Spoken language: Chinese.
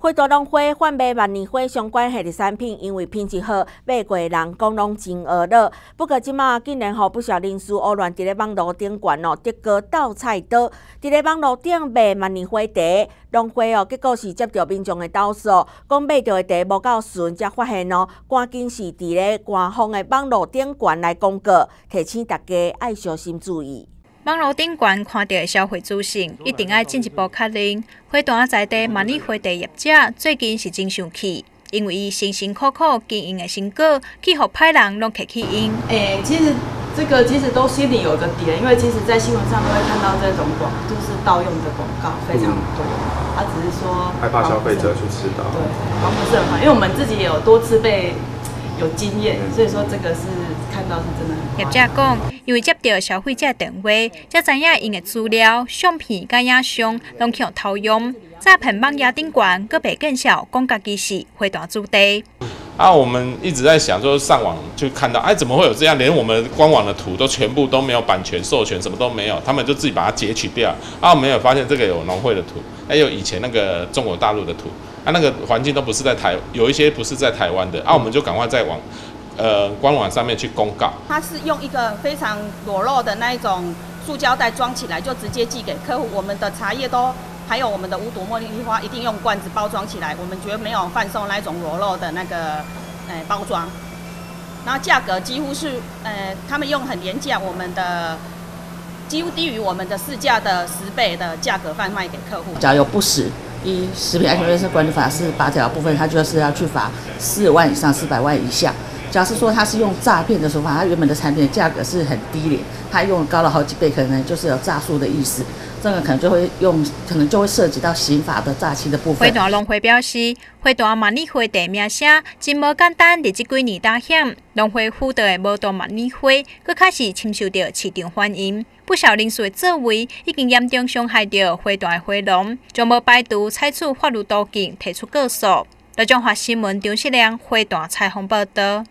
花大农花贩卖万年花相关系列产品，因为品质好，买过的人讲拢真恶乐。不过即马竟然吼不少人士胡乱伫咧网络顶管哦，得个倒菜刀，伫咧网络顶卖万年花茶、农花哦，结果是接到民众的投诉，讲买到的茶无够纯，才发现哦，赶紧是伫咧官方的网络顶管来公告，提醒大家爱小心注意。网络顶端看到的消费资讯，一定要进一步确认。花端在地万里花地业者最近是真生气，因为伊辛辛苦苦经营的成果，去互歹人拢摕去用。诶，其实这个其实都心里有个底，因为其实，在新闻上都会看到这种广，就是盗用的广告非常多。他只是说害怕消费者去吃到，对，防不是很好。因为我们自己也有多次被有经验，所以说这个是看到是真的。业者讲。因为接到消费者电话，才知影因的资料、相片、甲影像拢去偷用，诈骗网页顶管，个别更小，讲家己是会团主题。啊，我们一直在想，说上网就看到，哎，怎么会有这样？连我们官网的图都全部都没有版权授权，什么都没有，他们就自己把它截取掉。啊，我们有发现这个有农会的图，还有以前那个中国大陆的土，啊，那个环境都不是在台，有一些不是在台湾的，啊，我们就赶快在网。呃，官网上面去公告，它是用一个非常裸露的那一种塑胶袋装起来，就直接寄给客户。我们的茶叶都还有我们的无毒茉莉花，一定用罐子包装起来。我们绝没有贩售那种裸露的那个呃包装。然后价格几乎是呃，他们用很廉价，我们的几乎低于我们的市价的十倍的价格贩卖给客户。只要有不实，一食品安全卫生管理法是八条部分，它就是要去罚四万以上四百万以下。假设说他是用诈骗的手法，他原本的产品价格是很低廉，他用高了好几倍，可能就是有诈术的意思，这个可能就会用，可能就会涉及到刑法的诈欺的部分。花大农会表示，花大万里花地名声真无简单，伫即几年大险，农会辅导的无多万里花，佫开始深受到市场欢迎。不少人士的作为已经严重伤害到花大的花农，将无排除采取法律途径提出告诉。来中华新闻张世良花大采访报。道。